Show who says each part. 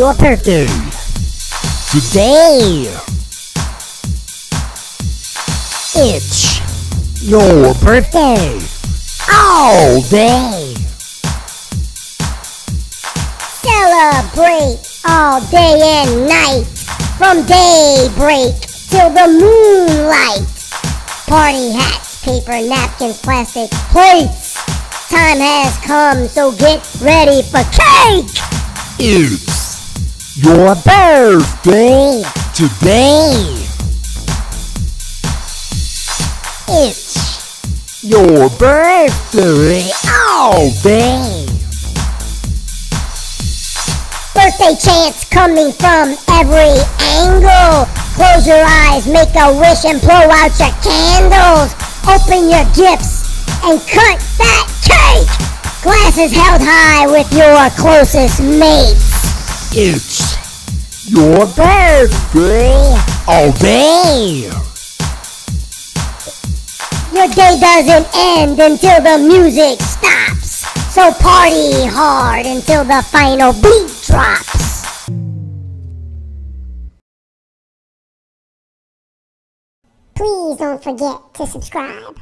Speaker 1: your birthday. Today, it's your birthday. All day.
Speaker 2: Celebrate all day and night. From daybreak till the moonlight. Party hats, paper napkins, plastic plates. Time has come, so get ready for cake.
Speaker 1: Your birthday today. It's your birthday all day.
Speaker 2: Birthday chants coming from every angle. Close your eyes, make a wish, and blow out your candles. Open your gifts and cut that cake. Glasses held high with your closest mates.
Speaker 1: It's your birthday all.
Speaker 2: Your day doesn't end until the music stops. So party hard until the final beat drops. Please don't forget to subscribe.